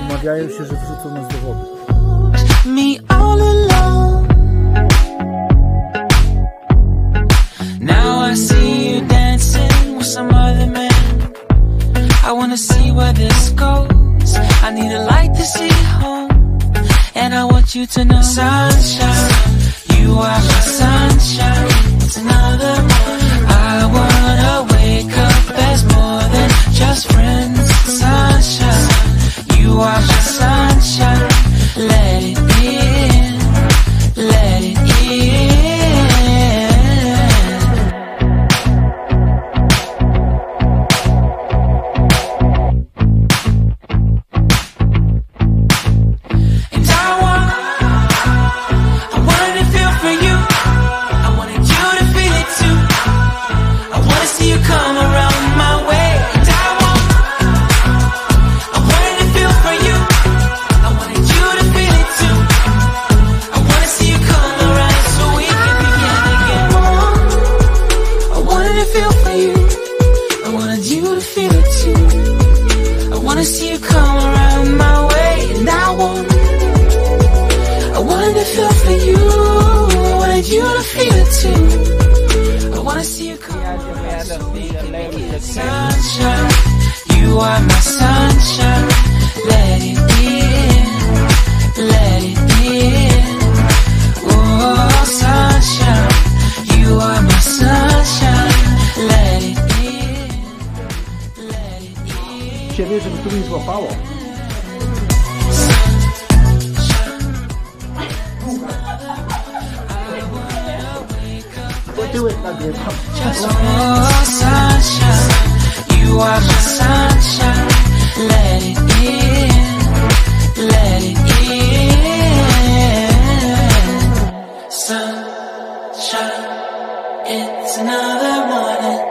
Umawiają się, że wrzucą nas do wody. me all alone. Now I see you dancing with some other man. I wanna see where this goes. I need a light to see home. And I want you to know, sunshine, you are my sunshine. It's you are my sunshine. Feel for you. I wanted you to feel it too. I wanna see you come around my way, and I want. I wanted to feel for you. I wanted you to feel it too. I wanna see you come around so we can begin. Sunshine, you are my sunshine. siebie, sunshine, you are my sunshine, let it in, let it in. Sunshine, it's another morning.